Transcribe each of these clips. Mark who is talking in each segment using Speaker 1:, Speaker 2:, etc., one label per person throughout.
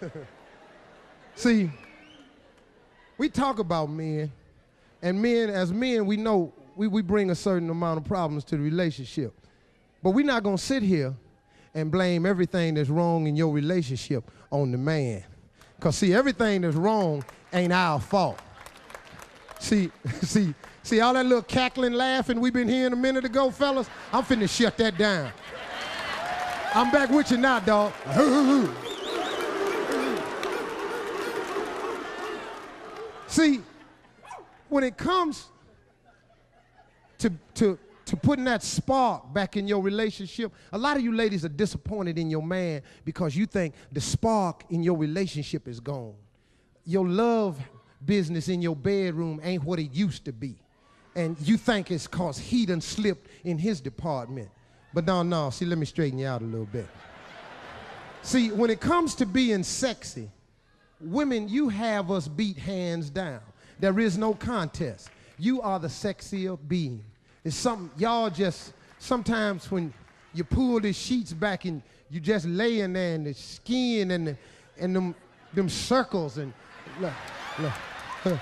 Speaker 1: See, we talk about men, and men, as men, we know we, we bring a certain amount of problems to the relationship. But we're not going to sit here and blame everything that's wrong in your relationship on the man. Because, see, everything that's wrong ain't our fault. See, see, see all that little cackling, laughing we've been hearing a minute ago, fellas? I'm finna shut that down. I'm back with you now, dog. See, when it comes to, to, to putting that spark back in your relationship, a lot of you ladies are disappointed in your man because you think the spark in your relationship is gone. Your love business in your bedroom ain't what it used to be. And you think it's cause he done slipped in his department. But no, no, see, let me straighten you out a little bit. see, when it comes to being sexy, women, you have us beat hands down. There is no contest. You are the sexier being. It's something, y'all just, sometimes when you pull the sheets back and you just laying there and the skin and, the, and them, them circles and look, look.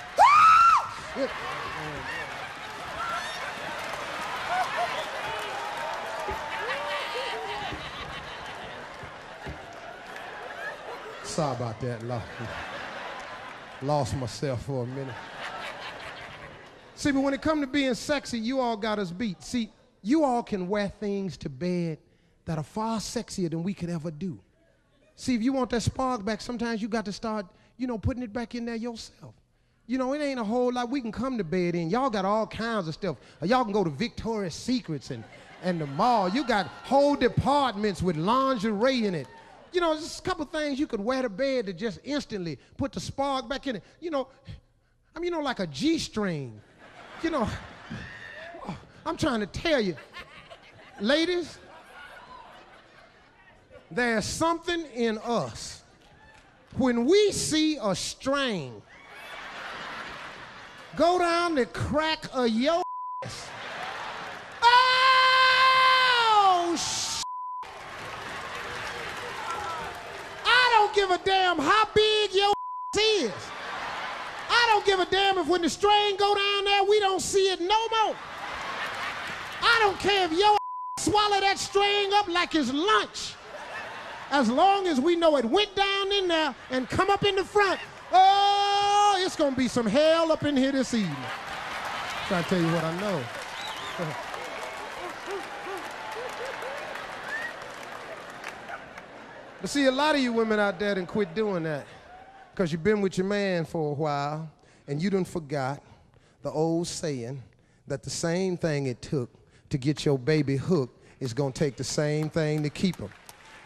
Speaker 1: Sorry about that. Lost, lost myself for a minute. See, but when it comes to being sexy, you all got us beat. See, you all can wear things to bed that are far sexier than we could ever do. See, if you want that spark back, sometimes you got to start, you know, putting it back in there yourself. You know, it ain't a whole lot we can come to bed in. Y'all got all kinds of stuff. Y'all can go to Victoria's Secrets and, and the mall. You got whole departments with lingerie in it. You know, just a couple things you could wear to bed to just instantly put the spark back in it. You know, I mean, you know, like a G string. You know, I'm trying to tell you, ladies, there's something in us. When we see a string go down the crack of your give a damn how big your is. I don't give a damn if when the string go down there, we don't see it no more. I don't care if your swallow that string up like it's lunch. As long as we know it went down in there and come up in the front, oh, it's gonna be some hell up in here this evening. Trying to tell you what I know. But see, a lot of you women out there didn't quit doing that because you've been with your man for a while and you done forgot the old saying that the same thing it took to get your baby hooked is going to take the same thing to keep him.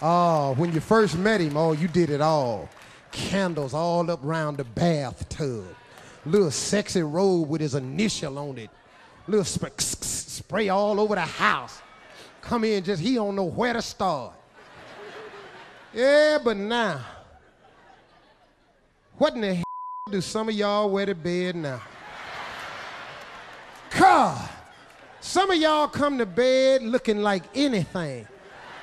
Speaker 1: Oh, when you first met him, oh, you did it all. Candles all up around the bathtub. Little sexy robe with his initial on it. Little sp- spray all over the house. Come in, just he don't know where to start. Yeah, but now, what in the hell do some of y'all wear to bed now? God, some of y'all come to bed looking like anything.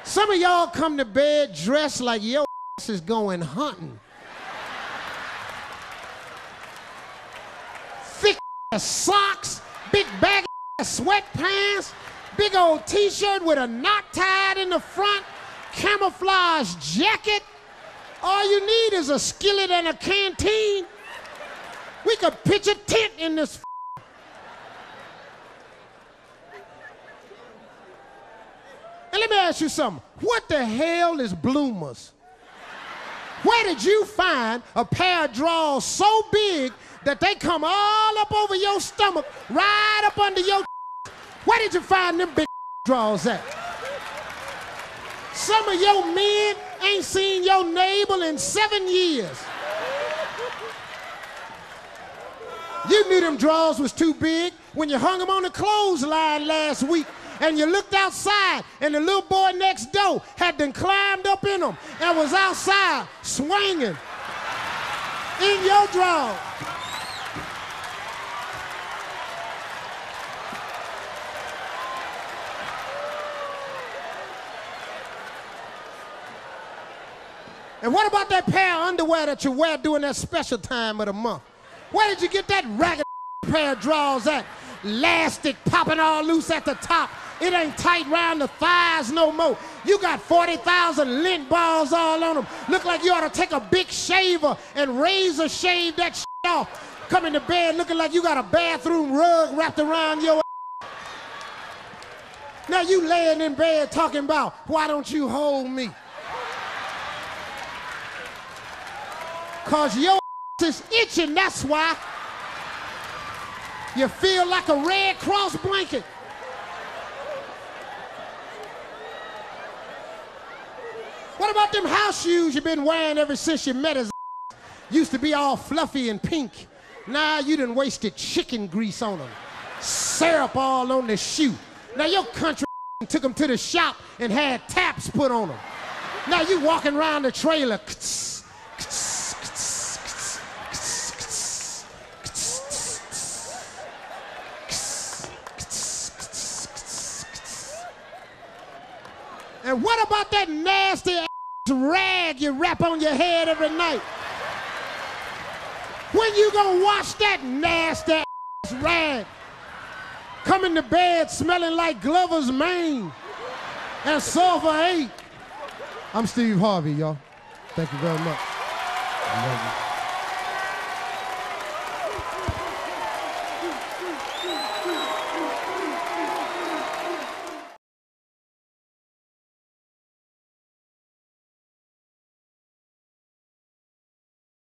Speaker 1: Some of y'all come to bed dressed like your ass is going hunting. Thick socks, big baggy sweatpants, big old t-shirt with a knot tied in the front, camouflage jacket. All you need is a skillet and a canteen. We could pitch a tent in this. And let me ask you something. What the hell is bloomers? Where did you find a pair of drawers so big that they come all up over your stomach, right up under your? Where did you find them big drawers at? Some of your men ain't seen your neighbor in seven years. You knew them drawers was too big when you hung them on the clothesline last week and you looked outside and the little boy next door had been climbed up in them and was outside swinging in your drawers. And what about that pair of underwear that you wear during that special time of the month? Where did you get that ragged pair of drawers at? Elastic popping all loose at the top. It ain't tight round the thighs no more. You got 40,000 lint balls all on them. Look like you ought to take a big shaver and razor shave that shit off. Coming to bed looking like you got a bathroom rug wrapped around your Now you laying in bed talking about, why don't you hold me? Cause your is itching, that's why. You feel like a Red Cross blanket. What about them house shoes you've been wearing ever since you met us? Used to be all fluffy and pink. Now you done wasted chicken grease on them. Syrup all on the shoe. Now your country took them to the shop and had taps put on them. Now you walking around the trailer. And what about that nasty ass rag you wrap on your head every night? When you gonna wash that nasty ass rag? Coming to bed smelling like Glover's mane and sulfur 8. I'm Steve Harvey, y'all. Thank you very much.